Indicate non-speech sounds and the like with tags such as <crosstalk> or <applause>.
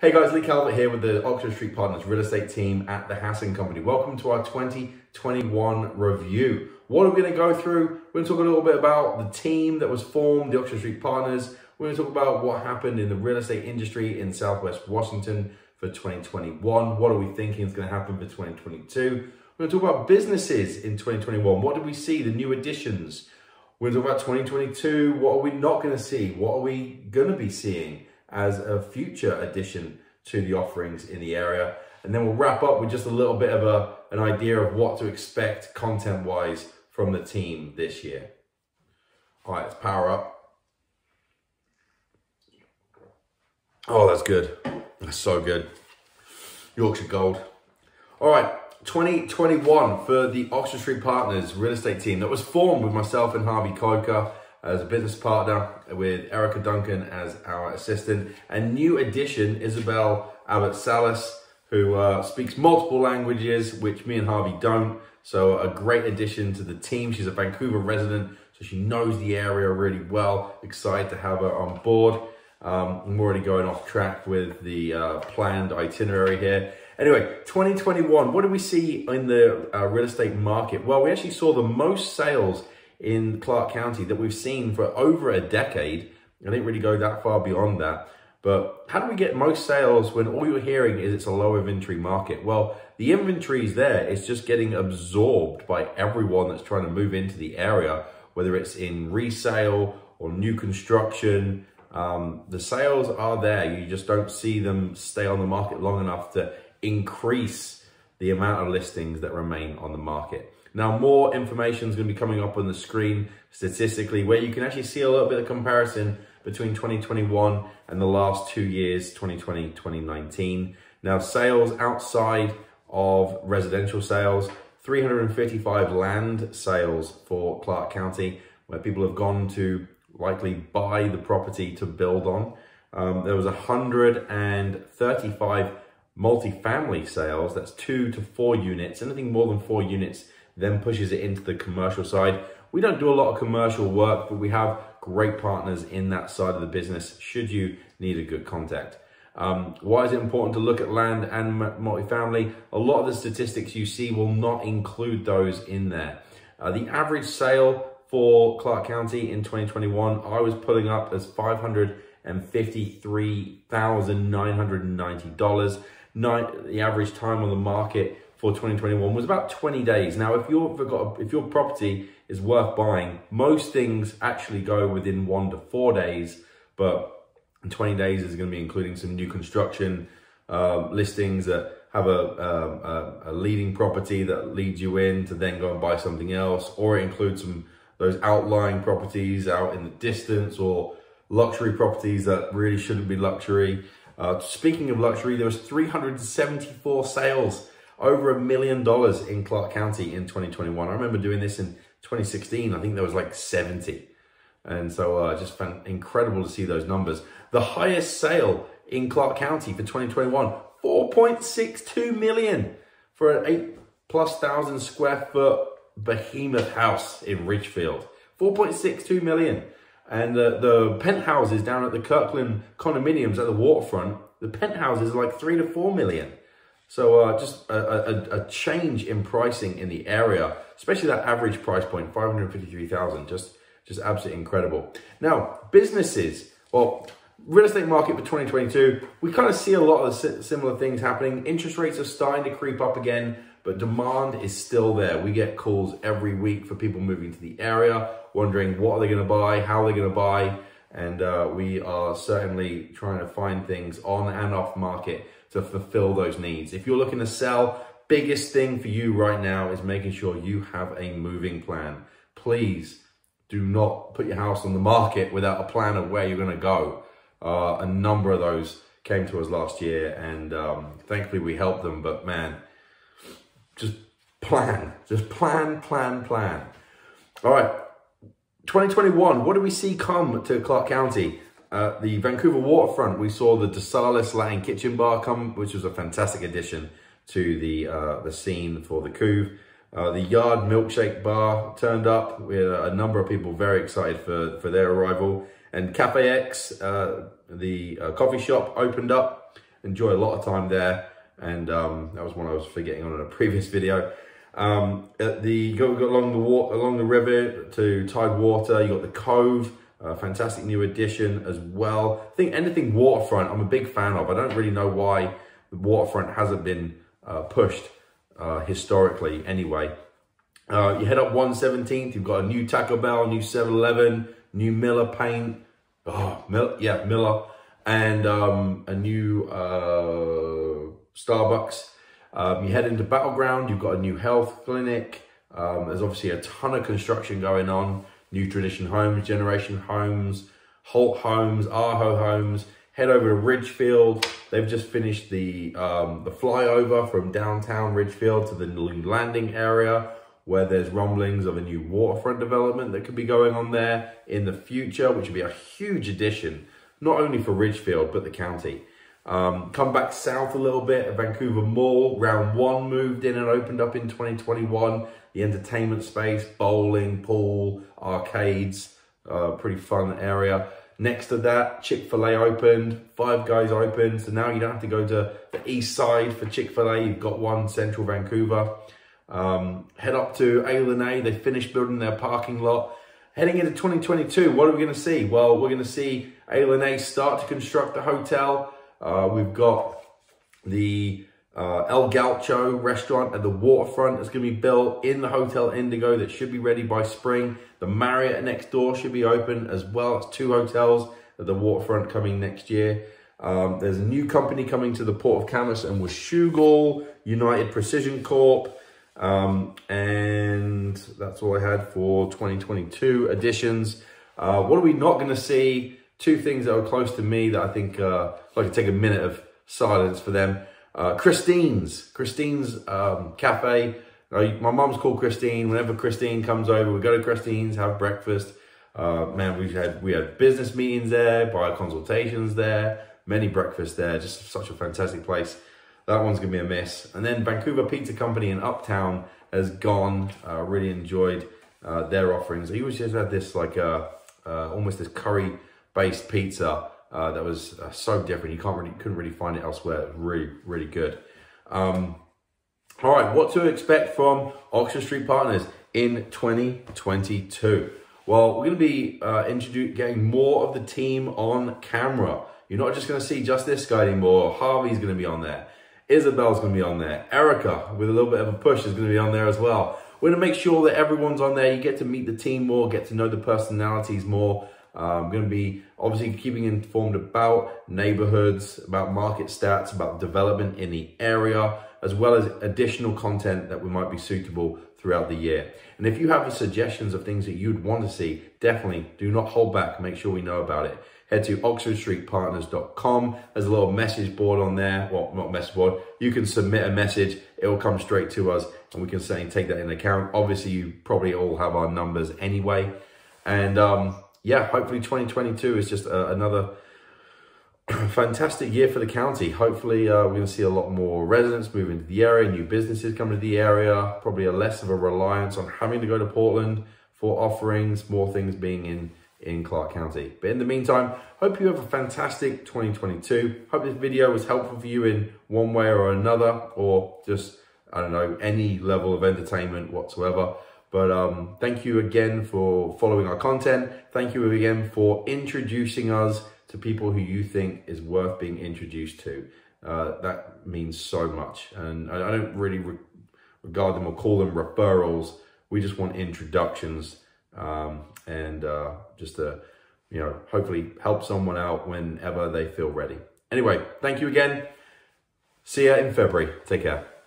Hey guys, Leigh Calvert here with the Oxford Street Partners real estate team at the Hasson Company. Welcome to our 2021 review. What are we going to go through? We're going to talk a little bit about the team that was formed, the Oxford Street Partners. We're going to talk about what happened in the real estate industry in Southwest Washington for 2021. What are we thinking is going to happen for 2022? We're going to talk about businesses in 2021. What did we see? The new additions. We're going to talk about 2022. What are we not going to see? What are we going to be seeing? As a future addition to the offerings in the area. And then we'll wrap up with just a little bit of a, an idea of what to expect content wise from the team this year. All right, let's power up. Oh, that's good. That's so good. Yorkshire Gold. All right, 2021 for the Oxford Street Partners real estate team that was formed with myself and Harvey Kodka as a business partner with Erica Duncan as our assistant. And new addition, Isabel Abbott Salas, who uh, speaks multiple languages, which me and Harvey don't. So a great addition to the team. She's a Vancouver resident, so she knows the area really well. Excited to have her on board. Um, I'm already going off track with the uh, planned itinerary here. Anyway, 2021, what did we see in the uh, real estate market? Well, we actually saw the most sales in Clark County that we've seen for over a decade. I didn't really go that far beyond that. But how do we get most sales when all you're hearing is it's a low inventory market? Well, the inventory is there. It's just getting absorbed by everyone that's trying to move into the area, whether it's in resale or new construction. Um, the sales are there. You just don't see them stay on the market long enough to increase the amount of listings that remain on the market. Now, more information is going to be coming up on the screen statistically, where you can actually see a little bit of comparison between 2021 and the last two years, 2020, 2019. Now, sales outside of residential sales, 355 land sales for Clark County, where people have gone to likely buy the property to build on. Um, there was 135 multifamily sales, that's two to four units, anything more than four units then pushes it into the commercial side. We don't do a lot of commercial work, but we have great partners in that side of the business should you need a good contact. Um, why is it important to look at land and multifamily? A lot of the statistics you see will not include those in there. Uh, the average sale for Clark County in 2021, I was pulling up as $553,990. The average time on the market for 2021 was about 20 days. Now, if you've got, if your property is worth buying, most things actually go within one to four days, but 20 days is going to be including some new construction uh, listings that have a, um, a, a, leading property that leads you in to then go and buy something else, or it includes some those outlying properties out in the distance or luxury properties that really shouldn't be luxury. Uh, speaking of luxury, there was 374 sales over a million dollars in Clark County in 2021. I remember doing this in 2016. I think there was like 70. And so uh, just found incredible to see those numbers. The highest sale in Clark County for 2021, 4.62 million for an eight plus thousand square foot behemoth house in Ridgefield. 4.62 million. And uh, the penthouses down at the Kirkland condominiums at the waterfront, the penthouses are like three to four million. So uh, just a, a, a, change in pricing in the area, especially that average price point, 553,000, just, just absolutely incredible. Now, businesses, well, real estate market for 2022, we kind of see a lot of similar things happening. Interest rates are starting to creep up again, but demand is still there. We get calls every week for people moving to the area, wondering what are they going to buy, how they're to buy, and uh, we are certainly trying to find things on and off market to fulfill those needs. If you're looking to sell, biggest thing for you right now is making sure you have a moving plan. Please do not put your house on the market without a plan of where you're going to go. Uh, a number of those came to us last year and um, thankfully we helped them, but man, just plan, just plan, plan, plan. All right, 2021, what do we see come to Clark County? At the Vancouver waterfront, we saw the DeSalis Latin Kitchen Bar come, which was a fantastic addition to the uh, the scene for the Couve. Uh, the Yard Milkshake Bar turned up with a number of people very excited for, for their arrival. And Cafe X, uh, the uh, coffee shop, opened up. enjoy a lot of time there. And um, that was one I was forgetting on in a <laughs> previous video. Um, at the go, go along the water, along the river to Tidewater, you got the Cove, a fantastic new addition as well. I think anything waterfront, I'm a big fan of. I don't really know why the waterfront hasn't been uh, pushed uh, historically anyway. Uh, you head up 117th, you've got a new Taco Bell, new 7-Eleven, new Miller paint. Oh, Miller, yeah, Miller. And um, a new uh, Starbucks. Um, you head into Battle Ground, you've got a new health clinic. Um, there's obviously a ton of construction going on. New Tradition Homes, Generation Homes, Holt Homes, Aho Homes. Head over to Ridgefield. They've just finished the um, the flyover from downtown Ridgefield to the new landing area where there's rumblings of a new waterfront development that could be going on there in the future, which would be a huge addition, not only for Ridgefield, but the county. Um, come back south a little bit, Vancouver Mall, round one moved in and opened up in 2021. The entertainment space, bowling, pool, arcades, uh, pretty fun area. Next to that, Chick-fil-A opened, Five Guys opened. So now you don't have to go to the east side for Chick-fil-A. You've got one central Vancouver. Um, head up to A. They finished building their parking lot. Heading into 2022, what are we going to see? Well, we're going to see A. start to construct the hotel. Uh, we've got the uh, El Gaucho restaurant at the waterfront that's going to be built in the Hotel Indigo that should be ready by spring. The Marriott next door should be open as well. It's two hotels at the waterfront coming next year. Um, there's a new company coming to the Port of Camas and Washougal, United Precision Corp. Um, and that's all I had for 2022 editions. Uh, what are we not going to see? Two things that are close to me that I think uh, like to take a minute of silence for them. Uh, Christine's, Christine's um, Cafe. Uh, my mom's called Christine. Whenever Christine comes over, we go to Christine's, have breakfast. Uh, man, we had we had business meetings there, buyer consultations there, many breakfasts there. Just such a fantastic place. That one's going to be a miss. And then Vancouver Pizza Company in Uptown has gone. Uh, really enjoyed uh, their offerings. He always just had this like uh almost this curry based pizza uh, that was uh, so different. You can't really couldn't really find it elsewhere. It was really really good. Um, all right, what to expect from Oxford Street Partners in 2022? Well, we're going to be uh, getting more of the team on camera. You're not just going to see just this guy anymore. Harvey's going to be on there. Isabel's going to be on there. Erica, with a little bit of a push, is going to be on there as well. We're going to make sure that everyone's on there. You get to meet the team more, get to know the personalities more. I'm um, going to be obviously keeping informed about neighborhoods, about market stats, about development in the area, as well as additional content that we might be suitable throughout the year. And if you have suggestions of things that you'd want to see, definitely do not hold back. Make sure we know about it head to oxfordstreetpartners.com. There's a little message board on there. Well, not message board. You can submit a message. It will come straight to us and we can certainly take that into account. Obviously, you probably all have our numbers anyway. And um, yeah, hopefully 2022 is just uh, another <clears throat> fantastic year for the county. Hopefully, uh, we're going to see a lot more residents move into the area, new businesses come to the area, probably a less of a reliance on having to go to Portland for offerings, more things being in in Clark County. But in the meantime, hope you have a fantastic 2022. Hope this video was helpful for you in one way or another, or just, I don't know, any level of entertainment whatsoever. But um, thank you again for following our content. Thank you again for introducing us to people who you think is worth being introduced to. Uh, that means so much. And I don't really re regard them or call them referrals. We just want introductions um, and uh, just to, you know, hopefully help someone out whenever they feel ready. Anyway, thank you again. See you in February. Take care.